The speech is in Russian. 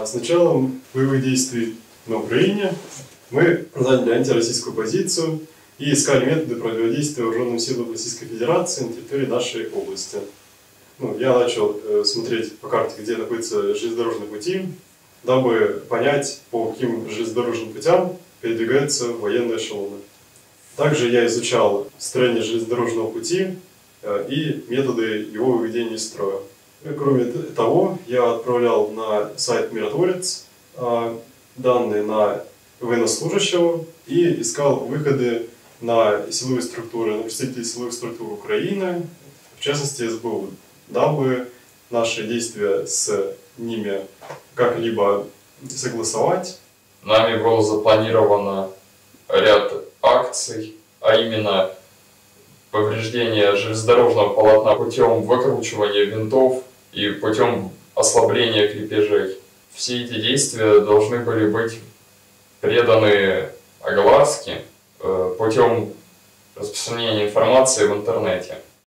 А с началом боевых действий на Украине мы заняли антироссийскую позицию и искали методы противодействия вооруженным силам Российской Федерации на территории нашей области. Ну, я начал смотреть по карте, где находятся железнодорожные пути, дабы понять, по каким железнодорожным путям передвигаются военные эшелоны. Также я изучал строение железнодорожного пути э, и методы его выведения из строя. Кроме того, я отправлял на сайт Миротворец э, данные на военнослужащего и искал выходы на силовые структуры, на представителей силовых структур Украины, в частности СБУ, дабы наши действия с ними как-либо согласовать. Нами было запланировано ряд акций, а именно повреждение железнодорожного полотна путем выкручивания винтов и путем ослабления крепежей. Все эти действия должны были быть преданы огласке э, путем распространения информации в интернете.